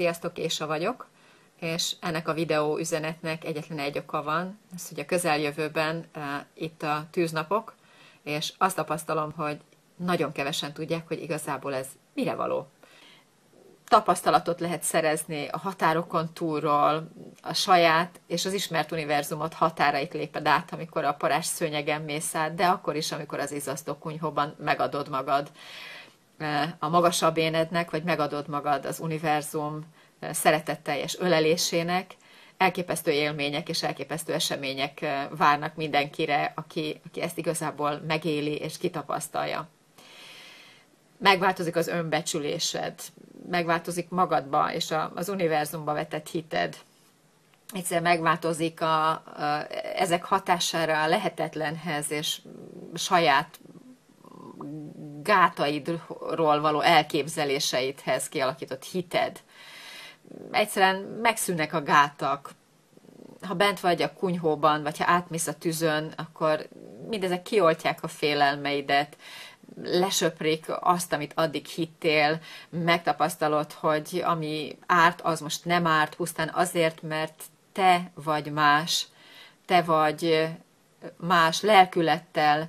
Sziasztok, Ésa vagyok, és ennek a videó üzenetnek egyetlen egy oka van, ez, hogy a közeljövőben uh, itt a tűznapok, és azt tapasztalom, hogy nagyon kevesen tudják, hogy igazából ez mire való. Tapasztalatot lehet szerezni a határokon túlról, a saját és az ismert univerzumot határait léped át, amikor a parás szőnyegen mész át, de akkor is, amikor az izzasztó kunyhóban megadod magad a magasabb énednek, vagy megadod magad az univerzum szeretetteljes ölelésének, elképesztő élmények és elképesztő események várnak mindenkire, aki, aki ezt igazából megéli és kitapasztalja. Megváltozik az önbecsülésed, megváltozik magadba és a, az univerzumba vetett hited. Egyszer megváltozik a, a, ezek hatására a lehetetlenhez és saját gátaidról való elképzeléseidhez kialakított hited. Egyszerűen megszűnnek a gátak. Ha bent vagy a kunyhóban, vagy ha átmész a tűzön, akkor mindezek kioltják a félelmeidet, lesöprik azt, amit addig hittél, megtapasztalod, hogy ami árt, az most nem árt, pusztán azért, mert te vagy más, te vagy más lelkülettel,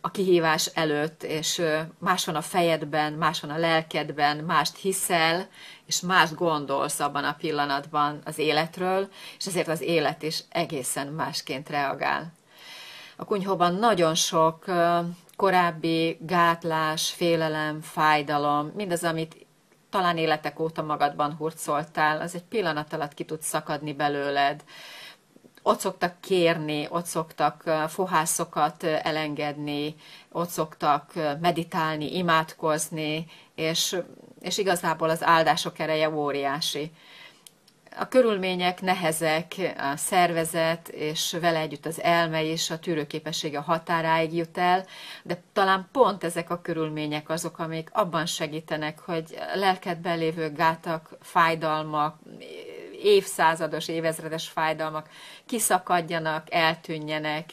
a kihívás előtt, és más van a fejedben, más van a lelkedben, mást hiszel, és mást gondolsz abban a pillanatban az életről, és ezért az élet is egészen másként reagál. A kunyhóban nagyon sok korábbi gátlás, félelem, fájdalom, mindaz, amit talán életek óta magadban hurcoltál, az egy pillanat alatt ki tud szakadni belőled ott szoktak kérni, ott szoktak fohászokat elengedni, ott szoktak meditálni, imádkozni, és, és igazából az áldások ereje óriási. A körülmények nehezek, a szervezet, és vele együtt az elme is, a tűrőképessége határáig jut el, de talán pont ezek a körülmények azok, amik abban segítenek, hogy lelkedben lévő gátak, fájdalmak, évszázados, évezredes fájdalmak kiszakadjanak, eltűnjenek,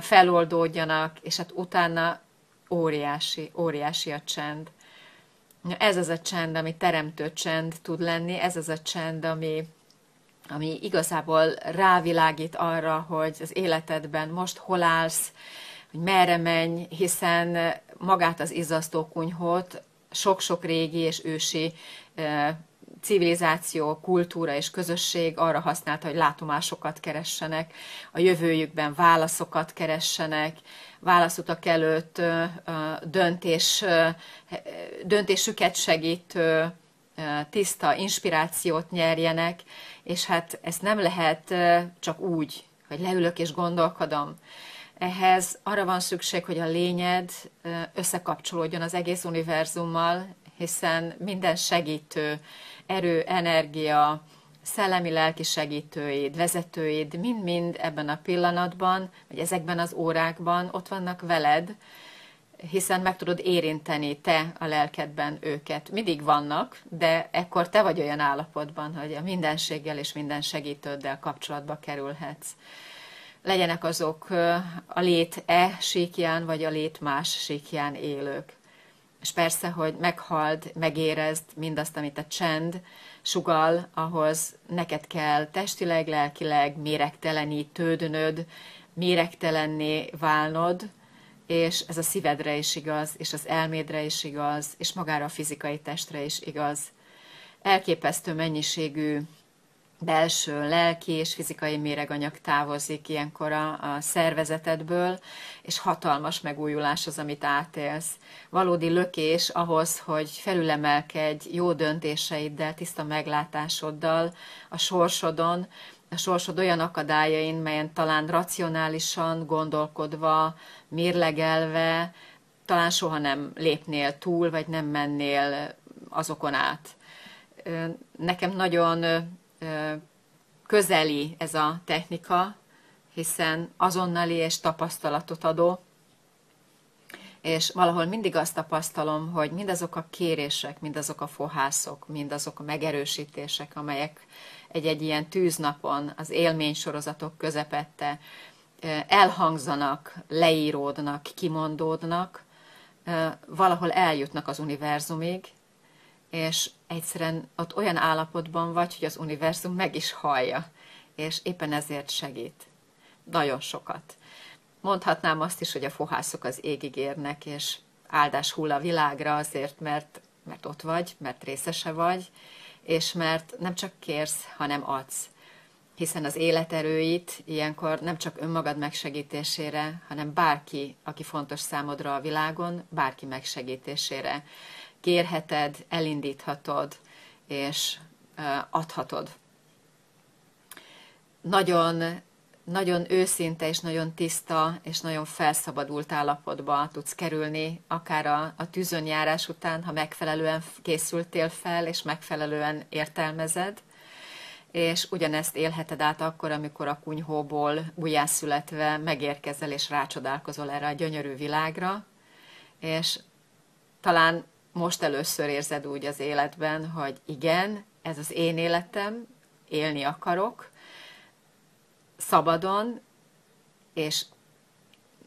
feloldódjanak, és hát utána óriási, óriási a csend. Ez az a csend, ami teremtő csend tud lenni, ez az a csend, ami, ami igazából rávilágít arra, hogy az életedben most hol állsz, hogy merre menj, hiszen magát az izzasztó kunyhót sok-sok régi és ősi civilizáció, kultúra és közösség arra használta, hogy látomásokat keressenek, a jövőjükben válaszokat keressenek, válaszutak előtt döntés, döntésüket segítő tiszta inspirációt nyerjenek, és hát ezt nem lehet csak úgy, hogy leülök és gondolkodom. Ehhez arra van szükség, hogy a lényed összekapcsolódjon az egész univerzummal, hiszen minden segítő, erő, energia, szellemi lelki segítőid, vezetőid, mind-mind ebben a pillanatban, vagy ezekben az órákban ott vannak veled, hiszen meg tudod érinteni te a lelkedben őket. Mindig vannak, de ekkor te vagy olyan állapotban, hogy a mindenséggel és minden segítőddel kapcsolatba kerülhetsz. Legyenek azok a lét e síkján, vagy a lét más síkján élők és persze, hogy meghald, megérezd mindazt, amit a csend sugal, ahhoz neked kell testileg, lelkileg méregtelenítődnöd, méregtelenné válnod, és ez a szívedre is igaz, és az elmédre is igaz, és magára a fizikai testre is igaz. Elképesztő mennyiségű belső lelki és fizikai méreganyag távozik ilyenkor a, a szervezetedből, és hatalmas megújulás az, amit átélsz. Valódi lökés ahhoz, hogy felülemelkedj jó döntéseiddel, tiszta meglátásoddal, a sorsodon, a sorsod olyan akadályain, melyen talán racionálisan gondolkodva, mérlegelve, talán soha nem lépnél túl, vagy nem mennél azokon át. Nekem nagyon közeli ez a technika, hiszen azonnali és tapasztalatot adó, és valahol mindig azt tapasztalom, hogy mindazok a kérések, mindazok a fohászok, mindazok a megerősítések, amelyek egy-egy ilyen tűznapon az élménysorozatok közepette elhangzanak, leíródnak, kimondódnak, valahol eljutnak az univerzumig, és egyszerűen ott olyan állapotban vagy, hogy az univerzum meg is hallja, és éppen ezért segít. Nagyon sokat. Mondhatnám azt is, hogy a fohászok az égig érnek, és áldás hull a világra azért, mert, mert ott vagy, mert részese vagy, és mert nem csak kérsz, hanem adsz. Hiszen az életerőit ilyenkor nem csak önmagad megsegítésére, hanem bárki, aki fontos számodra a világon, bárki megsegítésére kérheted, elindíthatod, és adhatod. Nagyon, nagyon őszinte és nagyon tiszta és nagyon felszabadult állapotba tudsz kerülni, akár a, a tűzönjárás után, ha megfelelően készültél fel, és megfelelően értelmezed, és ugyanezt élheted át akkor, amikor a kunyhóból újjászületve megérkezel és rácsodálkozol erre a gyönyörű világra, és talán most először érzed úgy az életben, hogy igen, ez az én életem, élni akarok, szabadon, és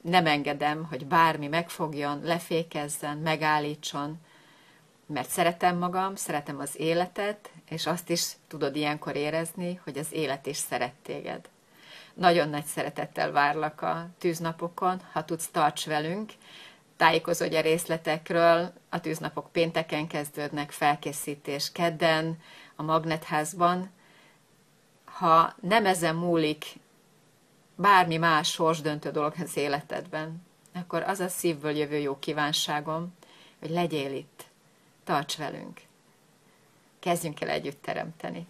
nem engedem, hogy bármi megfogjon, lefékezzen, megállítson, mert szeretem magam, szeretem az életet, és azt is tudod ilyenkor érezni, hogy az élet is szeret téged. Nagyon nagy szeretettel várlak a tűznapokon, ha tudsz, tarts velünk, tájékozódj a részletekről, a tűznapok pénteken kezdődnek, felkészítés kedden, a magnetházban. Ha nem ezen múlik bármi más sorsdöntő dolog az életedben, akkor az a szívből jövő jó kívánságom, hogy legyél itt, tarts velünk. Kezdjünk el együtt teremteni.